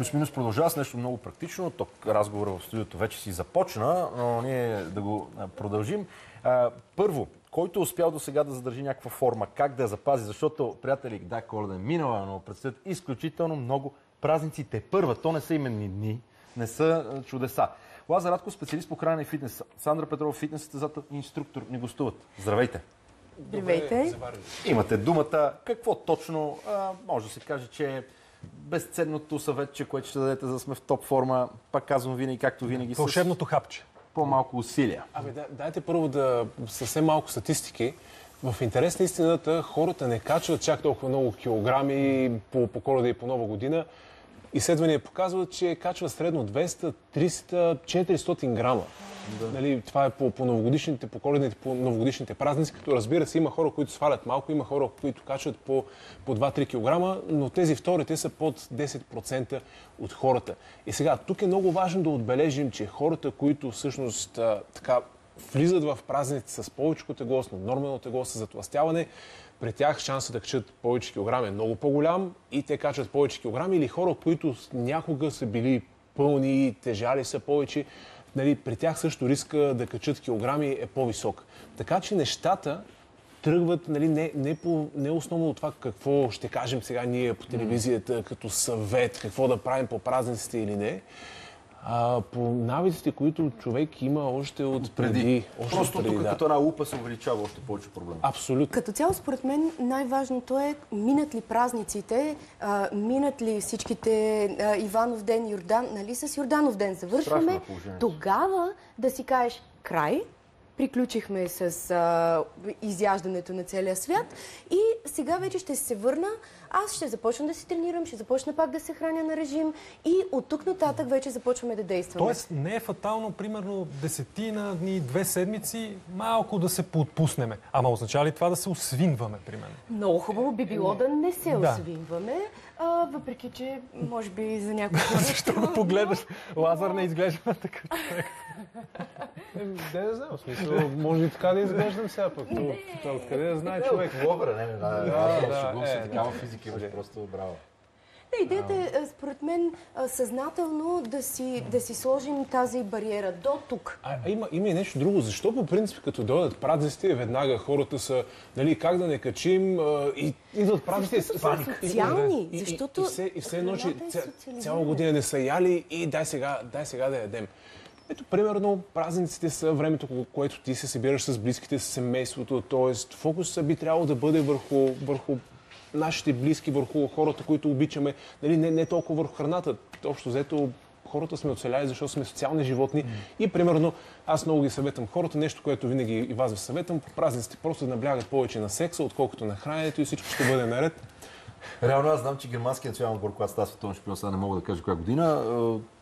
Плюс-минус продължава с нещо много практично. Тук разговора в студиото вече си започна, но ние да го продължим. Първо, който е успял до сега да задържи някаква форма, как да я запази, защото, приятели, да, коледа е минала, но предстоят изключително много празниците. Първа, то не са именни дни, не са чудеса. Лазар Радко, специалист по хранене и фитнес. Сандра Петрова, фитнес състезател и инструктор ни гостуват. Здравейте! Здравейте! Имате думата. Какво точно? А, може да се каже, че е безценното съветче, което ще дадете за да сме в топ форма. Пак казвам винаги, както винаги. Вълшебното хапче. По-малко усилия. Ами да, дайте първо да съвсем малко статистики. В интерес на истината, хората не качват чак толкова много килограми по, по коледа и по нова година. Изследвания показват, че качва средно 200, 300, 400 грама. Да. Нали, това е по, по новогодишните, по коледните, по новогодишните празници, като разбира се има хора, които свалят малко, има хора, които качват по, по 2-3 кг, но тези вторите са под 10% от хората. И сега, тук е много важно да отбележим, че хората, които всъщност а, така влизат в празниците с повече тегло, с нормално тегло, с затластяване, при тях шансът да качат повече килограми е много по-голям и те качват повече килограми или хора, които някога са били пълни, тежали са повече, нали, при тях също риска да качат килограми е по-висок. Така че нещата тръгват нали, не, не, по, не основно от това какво ще кажем сега ние по телевизията като съвет, какво да правим по празниците или не, а, по навиците, които човек има още от преди. Още Просто преди, тук да. като една лупа се увеличава още повече проблем. Абсолютно. Като цяло, според мен, най-важното е минат ли празниците, а, минат ли всичките а, Иванов ден, Йордан, нали с Йорданов ден завършваме, тогава да си кажеш край, приключихме с а, изяждането на целия свят и сега вече ще се върна. Аз ще започна да си тренирам, ще започна пак да се храня на режим и от тук нататък вече започваме да действаме. Тоест не е фатално, примерно, десетина дни, две седмици, малко да се поотпуснеме. Ама означава ли това да се освинваме, примерно? Много хубаво би било да не се да. освинваме, а, въпреки че, може би, за някои хора... Защо го погледаш? Лазар не изглежда на такъв човек. Не, не знам, в смисъл, може и така да изглеждам сега пък. Откъде да знае човек? Лобра, не, не, да, да, да, е, такава физика имаш, просто браво. Да, идеята е, според мен, съзнателно да си, да си сложим тази бариера до тук. А, а има, има и нещо друго. Защо по принцип, като дойдат празниците, веднага хората са, нали, как да не качим и идват празниците с паника. Социални, и, защото... И, и, и, все, и все едно, че е цяла година не са яли и дай сега, дай сега да ядем. Ето, примерно, празниците са времето, което ти се събираш с близките, с семейството, т.е. фокусът би трябвало да бъде върху, върху нашите близки, върху хората, които обичаме, нали, не, не толкова върху храната. Общо взето, хората сме оцеляли, защото сме социални животни. И примерно, аз много ги съветвам хората, нещо, което винаги и вас ви съветвам, празниците просто да наблягат повече на секса, отколкото на храненето и всичко ще бъде наред. Реално аз знам, че германският национален отбор, когато става световен шампион, сега не мога да кажа коя година,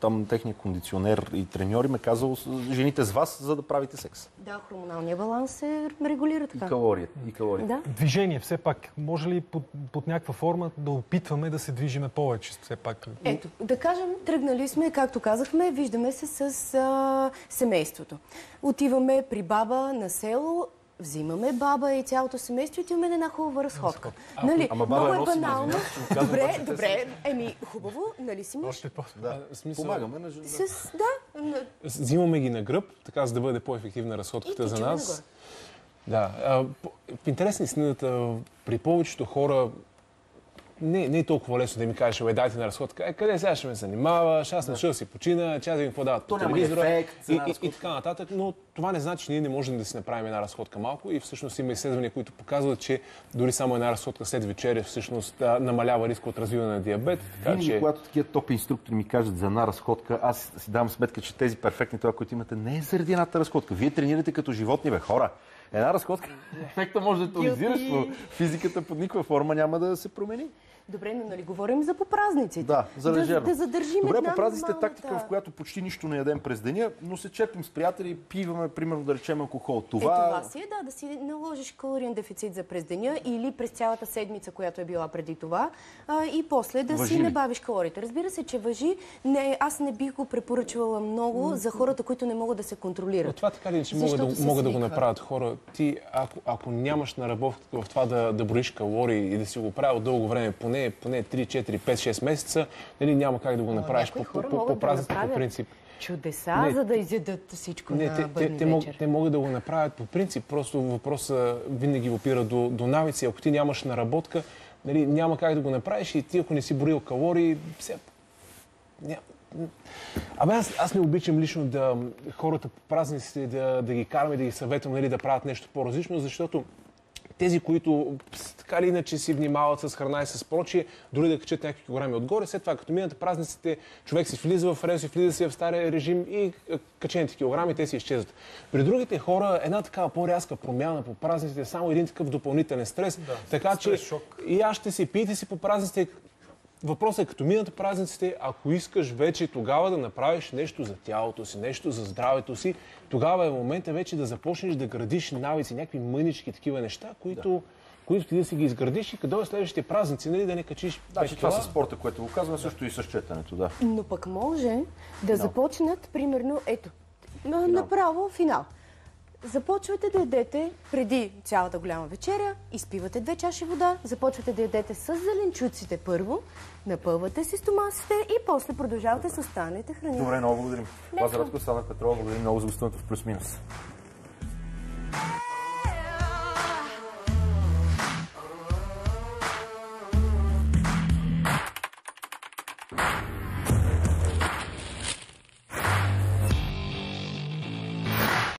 там техният кондиционер и треньори ме казал жените с вас, за да правите секс. Да, хормоналния баланс се регулира така. И калорията. И калорията. Да. Движение, все пак. Може ли под, под някаква форма да опитваме да се движиме повече? Все пак? Ето, да кажем, тръгнали сме, както казахме, виждаме се с а, семейството. Отиваме при баба на село, взимаме баба и цялото семейство и отиваме на една хубава разходка. А, нали, ама баба много е банално. Добре, добре, еми хубаво, нали си миш? Още по да. Смисъл... Помагаме на жена. С, да. Взимаме ги на гръб, така за да бъде по-ефективна разходката за нас. Да. В интересни истината, при повечето хора не, не е толкова лесно да ми кажеш, бе, дайте на разходка. Е, къде сега ще ме занимаваш, аз не да си почина, че да ми какво дават по телевизора ефект, и, и, и, така нататък. Но това не значи, че ние не можем да си направим една разходка малко и всъщност има изследвания, които показват, че дори само една разходка след вечеря всъщност да, намалява риска от развиване на диабет. Винаги, че... когато такива топ инструктори ми кажат за една разходка, аз си давам сметка, че тези перфектни това, които имате, не е заради едната разходка. Вие тренирате като животни, бе, хора. Една разходка, ефекта може да тонизираш, но физиката под никаква форма няма да се промени. Добре, но нали говорим за попразниците? Да, за да, да задържим Добре, попразниците е тактика, в която почти нищо не ядем през деня, но се чепим с приятели, пиваме, примерно, да речем алкохол. Това... Е, това си е, да, да си наложиш калориен дефицит за през деня или през цялата седмица, която е била преди това, а, и после да въжи си ли? не бавиш калориите. Разбира се, че въжи. Не, аз не бих го препоръчвала много за хората, които не могат да се контролират. Но това така ли, че могат да, могат да го направят хора? Ти, ако, ако нямаш наработка в това да, да броиш калории и да си го правил дълго време, поне поне, поне 3, 4, 5, 6 месеца, нали, няма как да го направиш по, по, по, по да празниците по принцип. Чудеса, Не, за да изядат всичко Не, на те, те, те, мог, те могат да го направят по принцип, просто въпросът винаги опира до, до навици. Ако ти нямаш наработка, нали, няма как да го направиш и ти ако не си броил калории, все... Абе, аз, аз не обичам лично да хората по празниците да, да ги караме, да ги съветвам нали, да правят нещо по-различно, защото тези, които така или иначе си внимават с храна и с прочие, дори да качат някакви килограми отгоре, след това, като минат празниците, човек си влиза в рез, влиза си в стария режим и качените килограми, те си изчезват. При другите хора една такава по-рязка промяна по празниците е само един такъв допълнителен стрес. така че стрес, шок. и аз ще си пийте си по празниците. Въпросът е, като минат празниците, ако искаш вече тогава да направиш нещо за тялото си, нещо за здравето си, тогава е момента вече да започнеш да градиш навици, някакви мънички такива неща, които, които ти да си ги изградиш и като следващите празници, нали, да не качиш Да, пет че това със спорта, което го казваме, също и с четенето, да. Но пък може да започнат, примерно, ето, на- направо финал. Започвате да ядете преди цялата голяма вечеря, изпивате две чаши вода, започвате да ядете с зеленчуците първо, напълвате си стомасите и после продължавате с останалите храни. Добре, много благодарим. Лазар Радко, Стана Петрова, благодарим много за гостуването в Плюс Минус.